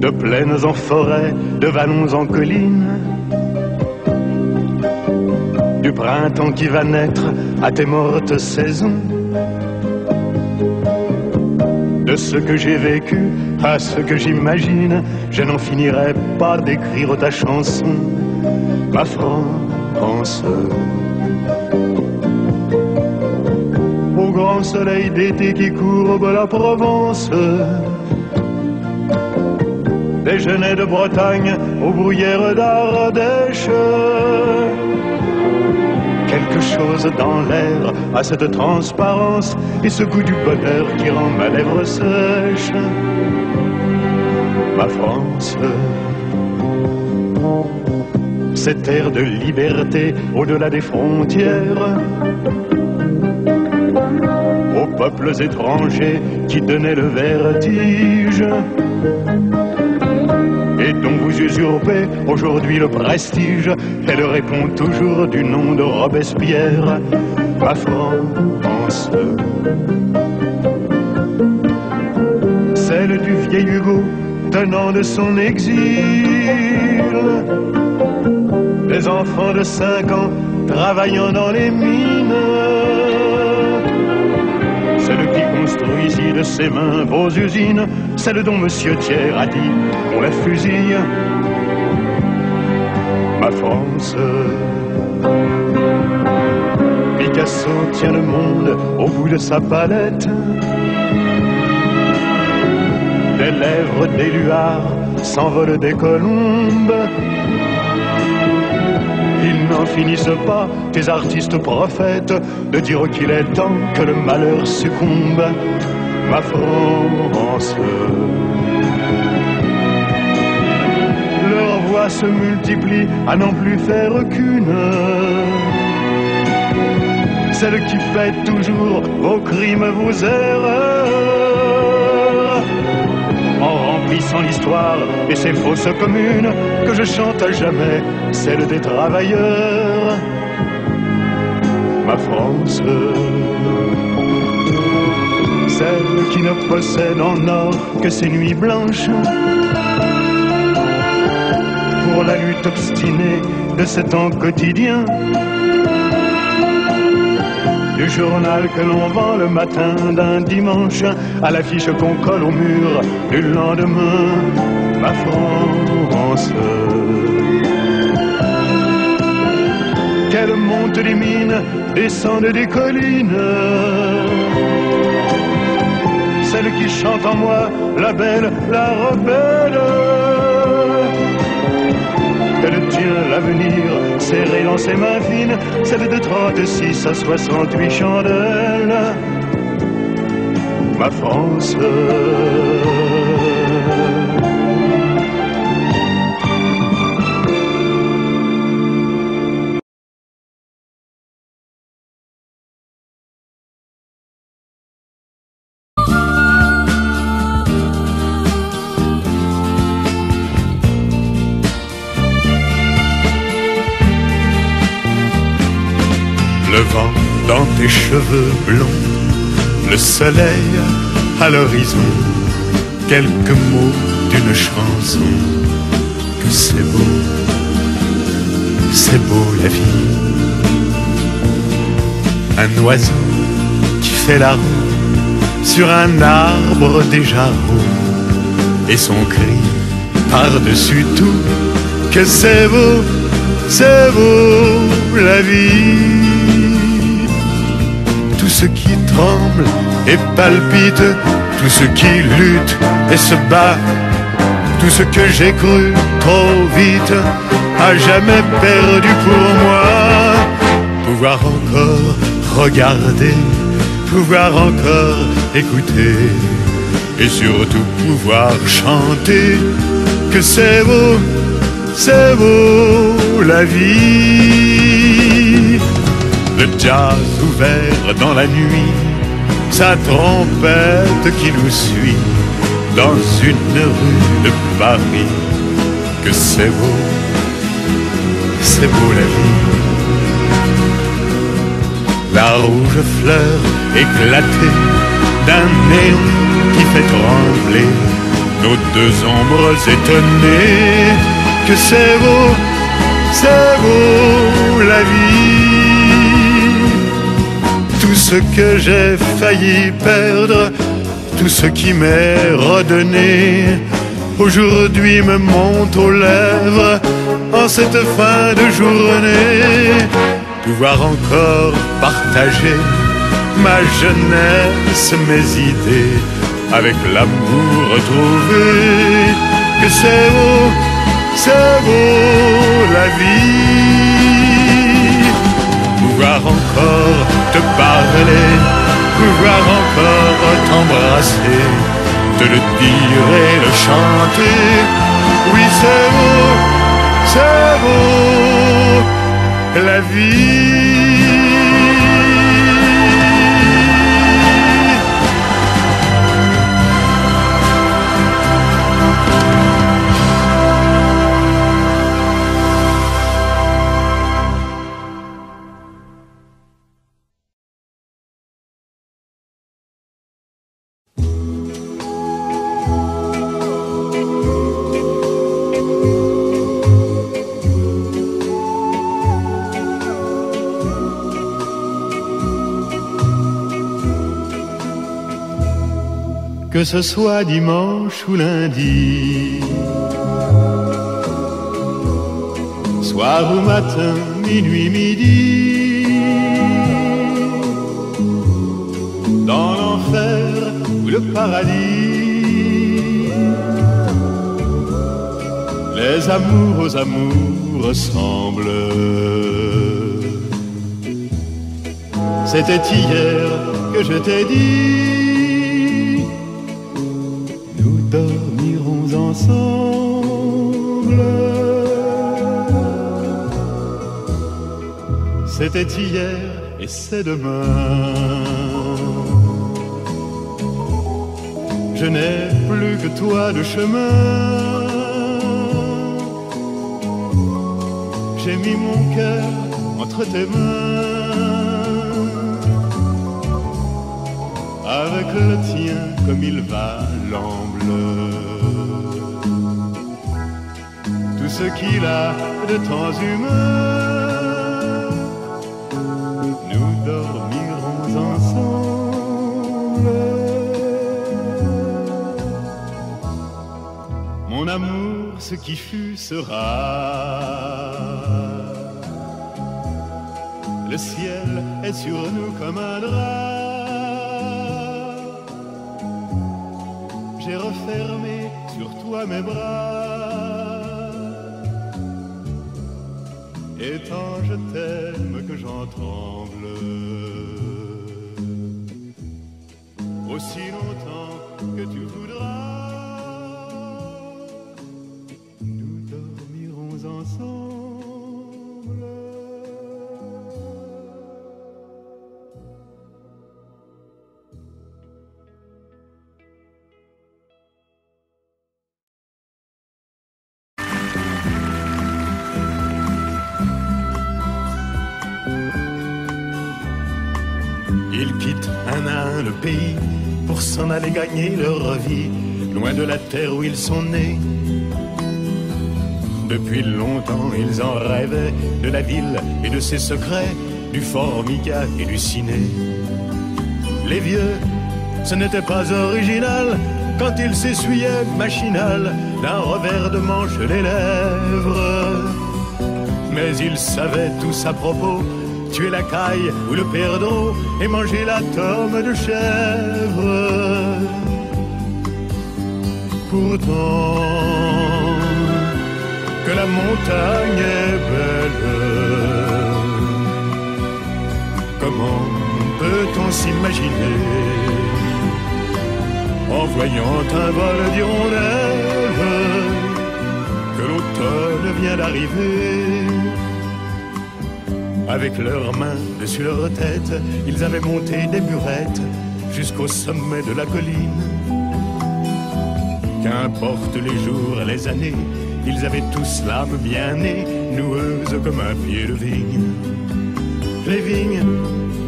De plaines en forêt, de vallons en collines, du printemps qui va naître à tes mortes saisons, de ce que j'ai vécu à ce que j'imagine, je n'en finirai pas d'écrire ta chanson, ma France. Au grand soleil d'été qui courbe la Provence, genêts de Bretagne aux bruyères d'Ardèche. Quelque chose dans l'air a cette transparence et ce goût du bonheur qui rend ma lèvre sèche. Ma France, cette air de liberté au-delà des frontières, aux peuples étrangers qui donnaient le vertige et dont vous usurpez aujourd'hui le prestige. Elle répond toujours du nom de Robespierre, ma France. Celle du vieil Hugo tenant de son exil. Des enfants de cinq ans travaillant dans les mines. Celle qui construit ici de ses mains vos usines, celle dont Monsieur Thiers a dit qu'on la fusille. Ma France. Picasso tient le monde au bout de sa palette. Des lèvres d'éluard s'envolent des colombes. Ils n'en finissent pas, tes artistes prophètes, de dire qu'il est temps que le malheur succombe. Ma France. Leurs voix se multiplient à n'en plus faire qu'une. Celle qui pète toujours vos crimes, vos erreurs remplissant l'histoire et ses fausses communes que je chante à jamais, celle des travailleurs, ma France. Celle qui ne possède en or que ses nuits blanches pour la lutte obstinée de ce temps quotidien du journal que l'on vend le matin d'un dimanche à l'affiche qu'on colle au mur du lendemain, ma France. Qu'elle monte des mines, descende des collines, celle qui chante en moi, la belle, la rebelle. Elle tient l'avenir serré dans ses mains fines, celle de 36 à 68 chandelles. Ma France. Le soleil à l'horizon, quelques mots d'une chanson. Que c'est beau, c'est beau la vie. Un oiseau qui fait la roue sur un arbre déjà roux et son cri par-dessus tout. Que c'est beau, c'est beau la vie ce qui tremble et palpite, tout ce qui lutte et se bat, tout ce que j'ai cru trop vite, a jamais perdu pour moi. Pouvoir encore regarder, pouvoir encore écouter, et surtout pouvoir chanter que c'est beau, c'est beau la vie. Jazz ouvert dans la nuit, sa trompette qui nous suit dans une rue de Paris. Que c'est beau, c'est beau la vie. La rouge fleur éclatée d'un néon qui fait trembler nos deux ombres étonnées. Que c'est beau, c'est beau la vie. Ce que j'ai failli perdre, tout ce qui m'est redonné, aujourd'hui me monte aux lèvres en cette fin de journée. Pouvoir encore partager ma jeunesse, mes idées, avec l'amour retrouvé. Que c'est beau, c'est beau la vie. Encore te parler, pouvoir encore t'embrasser, te le dire et le chanter. Oui, c'est beau, c'est beau la vie. Que ce soit dimanche ou lundi, soir ou matin, minuit, midi, dans l'enfer ou le paradis, les amours aux amours ressemblent. C'était hier que je t'ai dit C'était hier et c'est demain. Je n'ai plus que toi de chemin. J'ai mis mon cœur entre tes mains. Avec le tien comme il va l'amble. Tout ce qu'il a de temps Mon amour, ce qui fut sera. Le ciel est sur nous comme un drap. j'ai refermé sur toi mes bras. Et tant je t'aime que j'en tremble. Aussi longtemps que tu voudras, Ils quittent un à un le pays pour s'en aller gagner leur vie, loin de la terre où ils sont nés. Depuis longtemps, ils en rêvaient de la ville et de ses secrets, du formica et du ciné. Les vieux, ce n'était pas original quand ils s'essuyaient machinal d'un revers de manche les lèvres. Mais ils savaient tous à propos tuer la caille ou le perdreau et manger la tome de chèvre. Pourtant, que la montagne est belle, comment peut-on s'imaginer en voyant un vol d'hirondelles que l'automne vient d'arriver? Avec leurs mains dessus leur tête, ils avaient monté des murettes jusqu'au sommet de la colline. Qu'importe les jours, les années, Ils avaient tous l'âme bien née, noueuse comme un pied de vigne. Les vignes,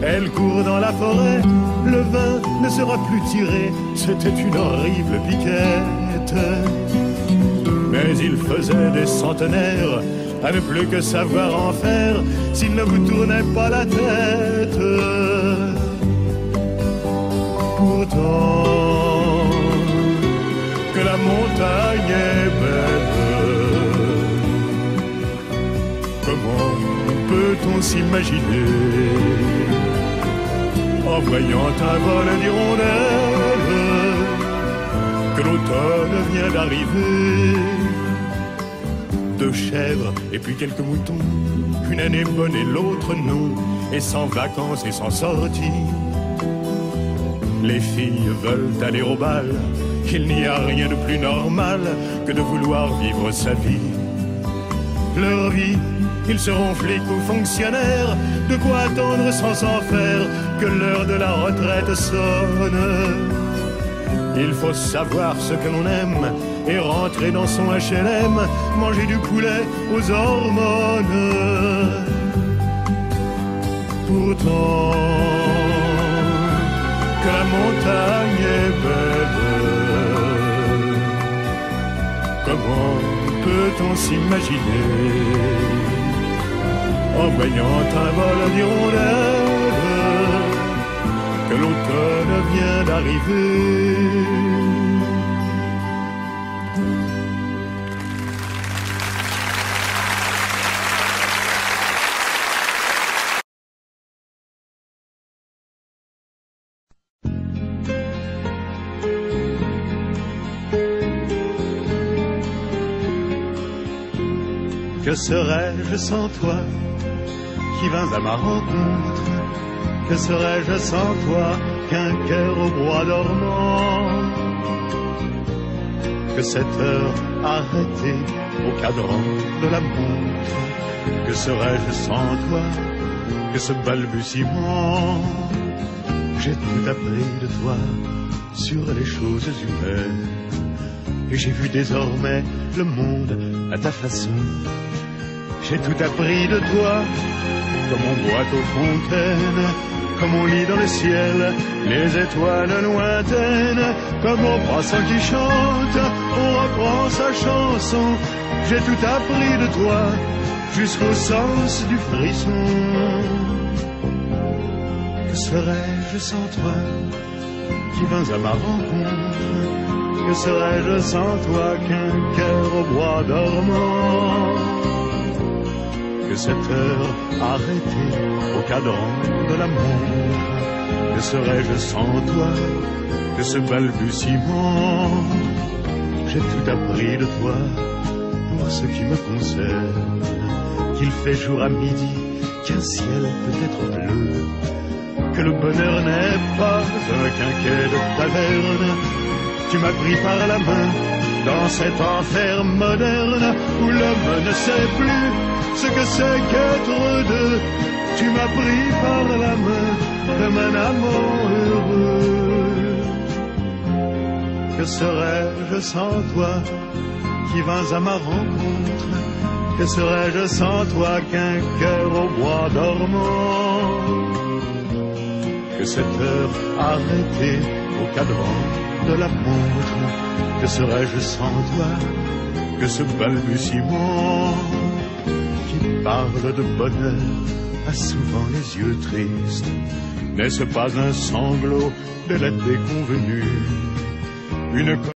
elles courent dans la forêt, le vin ne sera plus tiré, c'était une horrible piquette. Mais il faisait des centenaires à ne plus que savoir en faire s'il ne vous tournait pas la tête. Pourtant, que la montagne est belle, comment peut-on s'imaginer en voyant un vol d'hirondelles que l'automne vient d'arriver? Deux chèvres et puis quelques moutons. Une année bonne et l'autre non, et sans vacances et sans sortie. Les filles veulent aller au bal, il n'y a rien de plus normal que de vouloir vivre sa vie. Leur vie, ils seront flics ou fonctionnaires, de quoi attendre sans s'en faire que l'heure de la retraite sonne. Il faut savoir ce que l'on aime et rentrer dans son HLM, manger du poulet aux hormones. Pourtant, que la montagne est belle, comment peut-on s'imaginer en voyant un vol d'hirondelles que l'automne vient d'arriver? Que serais-je sans toi qui vins à ma rencontre? Que serais-je sans toi qu'un cœur au bois dormant? Que cette heure arrêtée au cadran de la montre? Que serais-je sans toi que ce balbutiement? J'ai tout appris de toi sur les choses humaines et j'ai vu désormais le monde à ta façon. J'ai tout appris de toi, comme on boit aux fontaines, comme on lit dans le ciel les étoiles lointaines, comme au passant qui chante, on reprend sa chanson. J'ai tout appris de toi, jusqu'au sens du frisson. Que serais-je sans toi, qui vins à ma rencontre? Que serais-je sans toi qu'un cœur au bois dormant Que cette heure arrêtée au cadran de la montre Que serais-je sans toi que ce balbutiement J'ai tout appris de toi pour ce qui me concerne. Qu'il fait jour à midi, qu'un ciel peut être bleu. Que le bonheur n'est pas un quinquet de taverne tu m'as pris par la main dans cet enfer moderne où l'homme ne sait plus ce que c'est qu'être deux. Tu m'as pris par la main comme un amant heureux. Que serais-je sans toi qui vins à ma rencontre? Que serais-je sans toi qu'un cœur au bois dormant? Que cette heure arrêtée au cadran la. Que serais-je sans toi? Que ce balbutiement qui parle de bonheur a souvent les yeux tristes? N'est-ce pas un sanglot de la déconvenue? Une